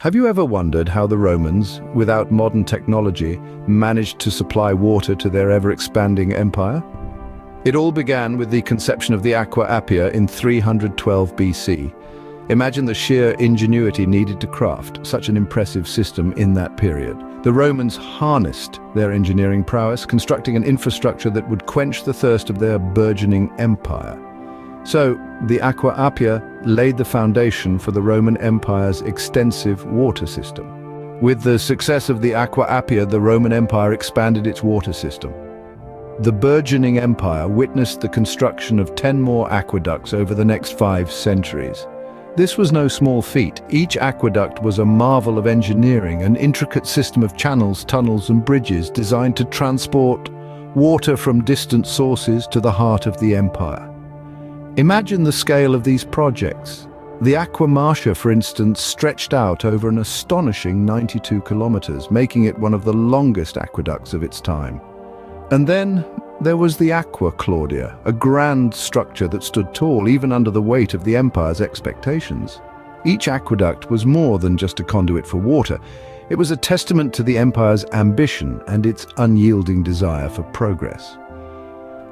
Have you ever wondered how the Romans, without modern technology, managed to supply water to their ever-expanding empire? It all began with the conception of the Aqua Appia in 312 BC. Imagine the sheer ingenuity needed to craft such an impressive system in that period. The Romans harnessed their engineering prowess, constructing an infrastructure that would quench the thirst of their burgeoning empire. So, the Aqua Appia laid the foundation for the Roman Empire's extensive water system. With the success of the Aqua Appia, the Roman Empire expanded its water system. The burgeoning empire witnessed the construction of 10 more aqueducts over the next five centuries. This was no small feat. Each aqueduct was a marvel of engineering, an intricate system of channels, tunnels and bridges designed to transport water from distant sources to the heart of the empire. Imagine the scale of these projects. The Aqua Marcia, for instance, stretched out over an astonishing 92 kilometers, making it one of the longest aqueducts of its time. And then there was the Aqua Claudia, a grand structure that stood tall even under the weight of the empire's expectations. Each aqueduct was more than just a conduit for water. It was a testament to the empire's ambition and its unyielding desire for progress.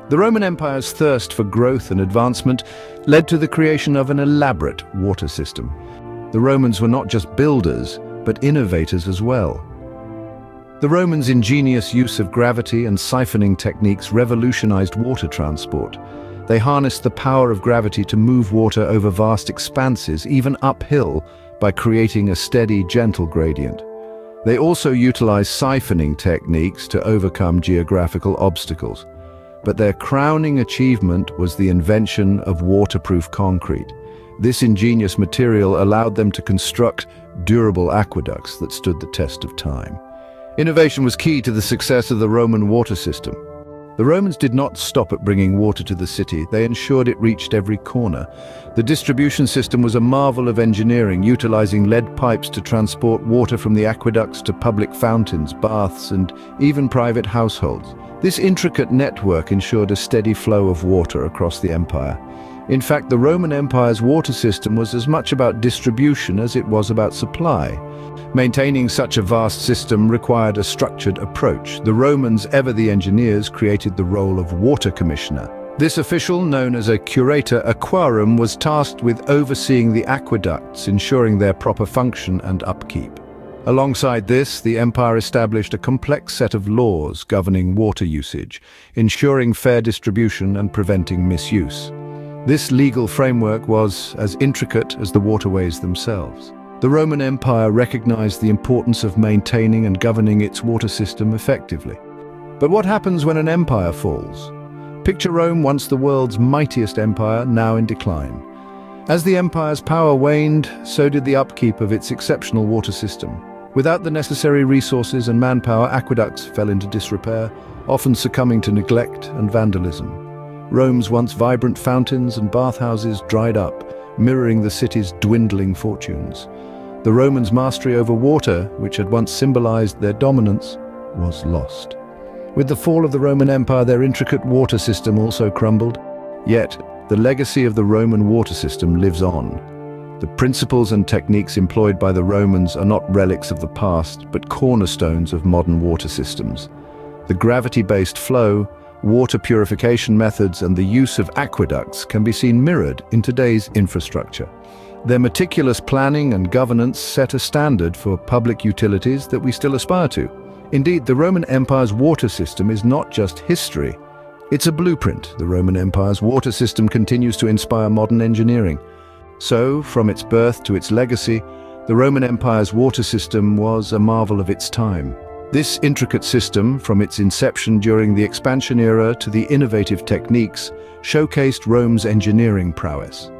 The Roman Empire's thirst for growth and advancement led to the creation of an elaborate water system. The Romans were not just builders, but innovators as well. The Romans' ingenious use of gravity and siphoning techniques revolutionized water transport. They harnessed the power of gravity to move water over vast expanses, even uphill, by creating a steady, gentle gradient. They also utilized siphoning techniques to overcome geographical obstacles but their crowning achievement was the invention of waterproof concrete. This ingenious material allowed them to construct durable aqueducts that stood the test of time. Innovation was key to the success of the Roman water system. The Romans did not stop at bringing water to the city, they ensured it reached every corner. The distribution system was a marvel of engineering, utilizing lead pipes to transport water from the aqueducts to public fountains, baths and even private households. This intricate network ensured a steady flow of water across the empire. In fact, the Roman Empire's water system was as much about distribution as it was about supply. Maintaining such a vast system required a structured approach. The Romans, ever the engineers, created the role of water commissioner. This official, known as a curator aquarum, was tasked with overseeing the aqueducts, ensuring their proper function and upkeep. Alongside this, the empire established a complex set of laws governing water usage, ensuring fair distribution and preventing misuse. This legal framework was as intricate as the waterways themselves. The Roman Empire recognized the importance of maintaining and governing its water system effectively. But what happens when an empire falls? Picture Rome once the world's mightiest empire, now in decline. As the empire's power waned, so did the upkeep of its exceptional water system. Without the necessary resources and manpower, aqueducts fell into disrepair, often succumbing to neglect and vandalism. Rome's once vibrant fountains and bathhouses dried up, mirroring the city's dwindling fortunes. The Romans' mastery over water, which had once symbolized their dominance, was lost. With the fall of the Roman Empire, their intricate water system also crumbled. Yet, the legacy of the Roman water system lives on, the principles and techniques employed by the Romans are not relics of the past, but cornerstones of modern water systems. The gravity-based flow, water purification methods and the use of aqueducts can be seen mirrored in today's infrastructure. Their meticulous planning and governance set a standard for public utilities that we still aspire to. Indeed, the Roman Empire's water system is not just history. It's a blueprint. The Roman Empire's water system continues to inspire modern engineering. So, from its birth to its legacy, the Roman Empire's water system was a marvel of its time. This intricate system, from its inception during the expansion era to the innovative techniques, showcased Rome's engineering prowess.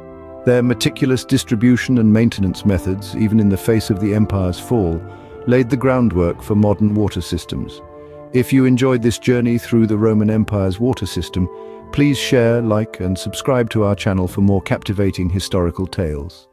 Their meticulous distribution and maintenance methods, even in the face of the empire's fall, laid the groundwork for modern water systems. If you enjoyed this journey through the Roman Empire's water system, Please share, like and subscribe to our channel for more captivating historical tales.